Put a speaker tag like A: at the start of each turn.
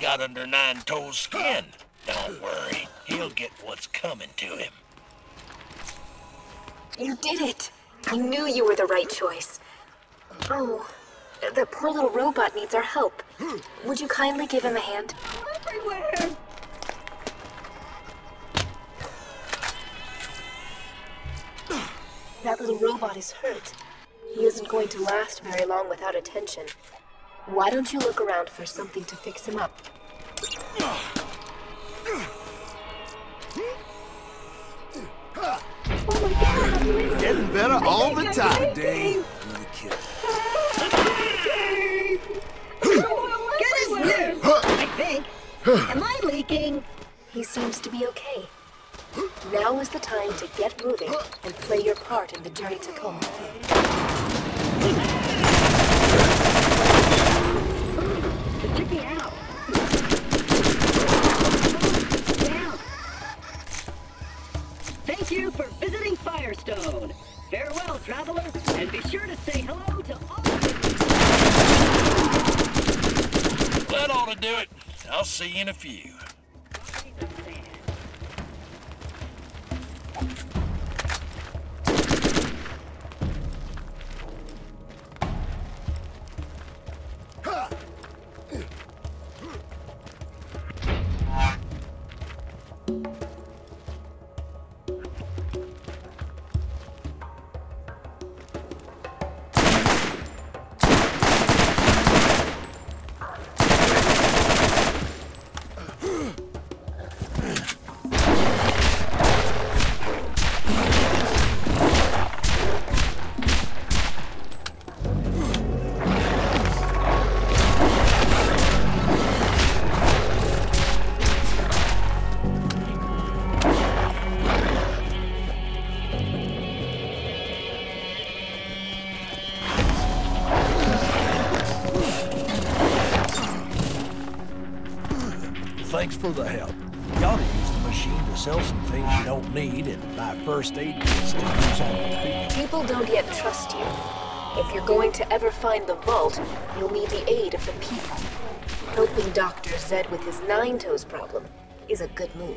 A: got under Nine Toes' skin. Don't worry, he'll get what's coming to him.
B: You did it! I knew you were the right choice. Oh, the poor little robot needs our help. Would you kindly give him a hand?
C: Everywhere!
B: That little robot is hurt. He isn't going to last very long without attention. Why don't you look around for something to fix him up?
D: Getting better all the time.
C: Dave!
D: You're the killer.
C: Get his new! I think. Am I leaking?
B: He seems to be okay. Now is the time to get moving and play your part in the journey to come.
C: You for visiting Fyrestone. Farewell, traveler, and be sure to say hello to all.
A: That ought to do it. I'll see you in a few.
E: Thanks for the help. You ought to use the machine to sell some things you don't need and buy first aid kits to use on the field.
B: People don't yet trust you. If you're going to ever find the vault, you'll need the aid of the people. Helping Dr. Zed with his nine toes problem is a good move.